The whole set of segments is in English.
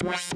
you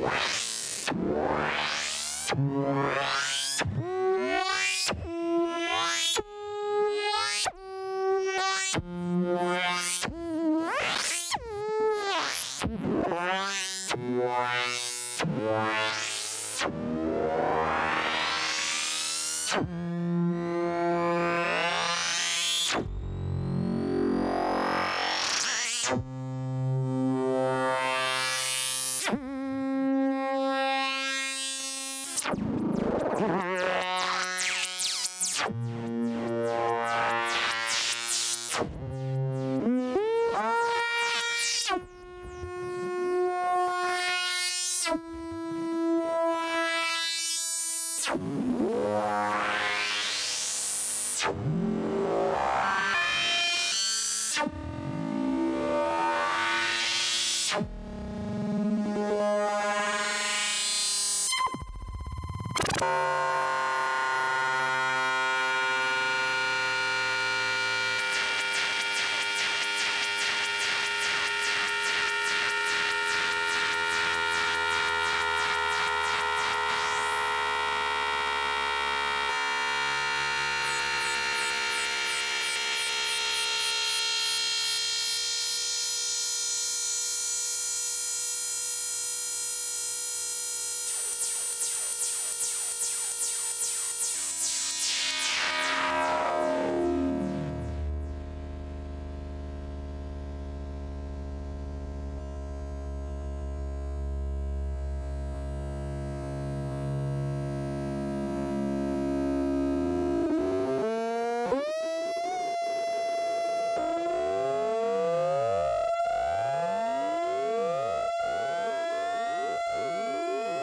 Mm-hmm.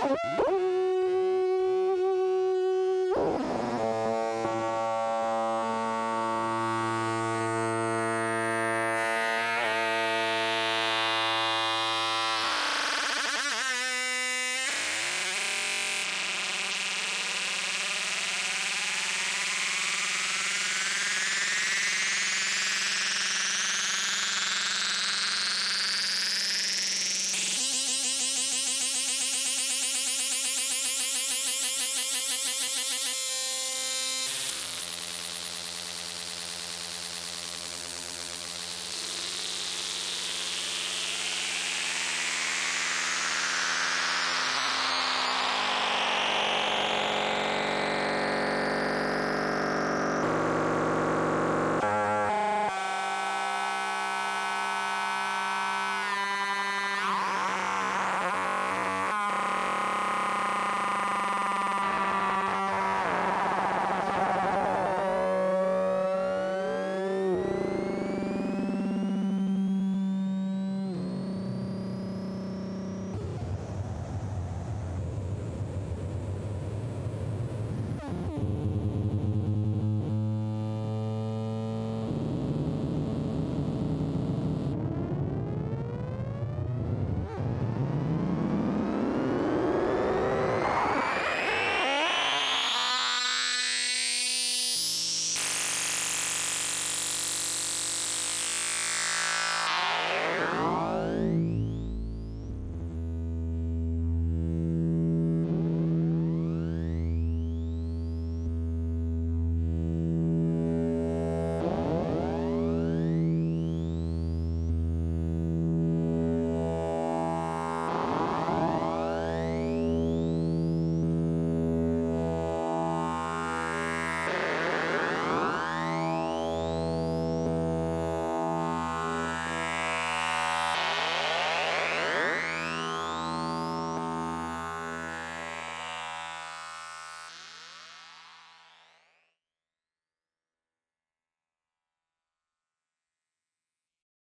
Woo!